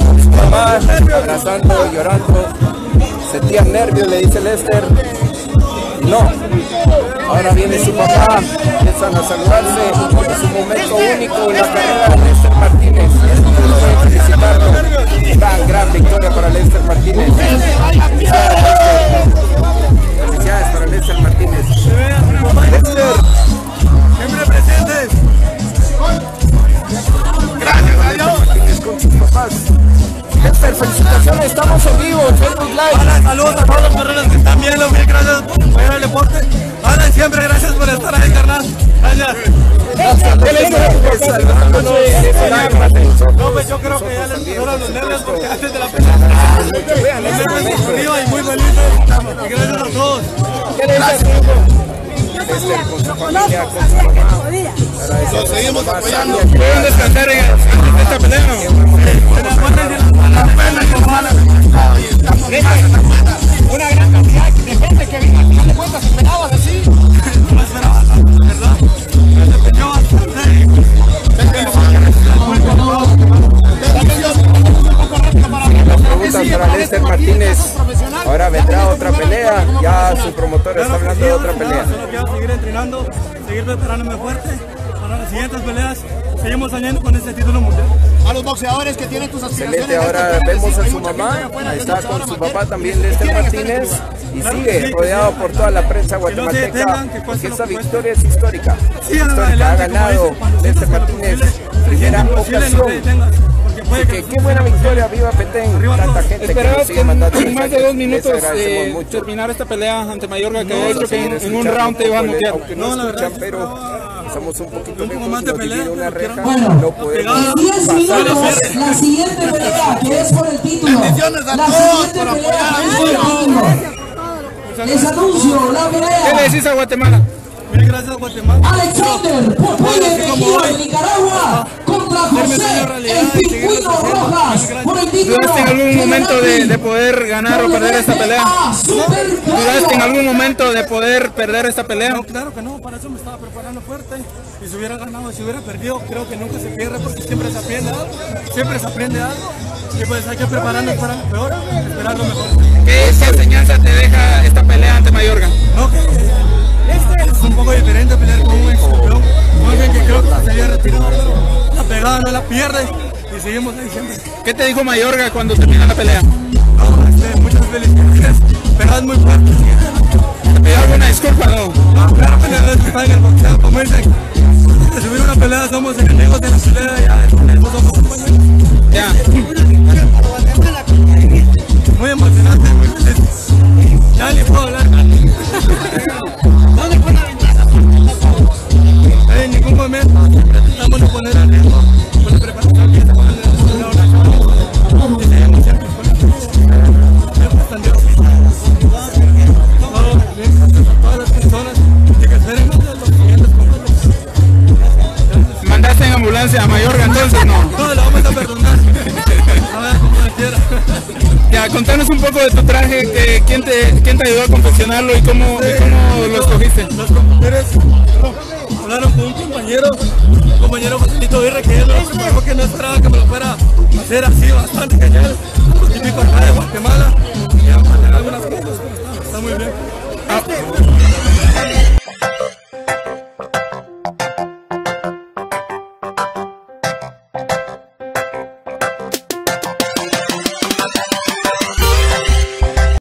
Mamá, abrazando, llorando. Sentía nervios, le dice Lester. No. Ahora viene su papá, empiezan a saludarse. Es un momento único en la carrera de Lester Martínez. Felicitarlo. Gran, gran saludos a todos los perrones que están viendo, mil gracias por apoyar el deporte. Hola, siempre gracias por estar ahí, carnal. Gracias. No, pues yo creo que ya les los nervios porque antes de la pelea. Los nervios y muy felices. Gracias a todos. Lo seguimos apoyando. Pueden descansar Para Lester Martínez. Ahora vendrá otra pelea. Ya su promotor está hablando de otra pelea. Solo quiero seguir entrenando, seguir preparándome fuerte para las siguientes peleas. Seguimos soñando con este título mundial. A los boxeadores que tienen tus aspiraciones. Excelente, ahora vemos a su mamá, ahí está con su papá también Lester Martínez y sigue rodeado por toda la prensa guatemalteca porque esta victoria es histórica. Histórica, ha ganado Lester Martínez, primera ocasión. Así que qué buena victoria, viva Petén, tanta gente que Esperaba que mandando en más de dos minutos eh, terminar esta pelea ante Mayorga que Vamos ha hecho que en, en un round te iba a noquear. No, No, la verdad estamos un poquito un poco lejos, más de pelea, una reja, quiero- no podemos En 10 pasar. minutos, la siguiente pelea que es por el título. Bendiciones a La todos siguiente por pelea apoyar. que es por el título. Les anuncio la ¿Qué le pelea. decís a Guatemala? Mil gracias a Guatemala. Alexander Popeye Mejía de Nicaragua contra José el Pingüino ¿Dudaste en algún momento de, de poder ganar o perder esta pelea? ¿Dudaste en algún momento de poder perder esta pelea? No, claro que no, para eso me estaba preparando fuerte. Y si hubiera ganado, si hubiera perdido, creo que nunca se pierde porque siempre se aprende algo. Siempre se aprende algo. Y pues hay que prepararnos para lo peor, esperar lo mejor. ¿Qué enseñanza te deja esta pelea ante Mayorga? No, que este es un poco diferente pelear con un ex campeón. Que creo que se había retirado, pero la pegada no la pierde. Seguimos ahí siempre. ¿Qué te dijo Mayorga cuando termina la pelea? No, este, muchas felicidades. Pegadas muy fuertes. ¿Te pidió alguna disculpa? No. No, claro que no es que está en el boxeo, como dicen. De subir una pelea somos enemigos de la pelea, ya ¿Mandaste en ambulancia a Mayorga entonces? No. No, la vamos a perdonar. A ver, como quiera. Ya, contanos un poco de tu traje, que, ¿quién, te, ¿quién te ayudó a confeccionarlo y cómo, y cómo lo escogiste? Los compañeros hablaron con un compañero, un compañero Joselito Virre, que él lo que no esperaba que me lo fuera a hacer así, bastante genial, típico acá de Guatemala.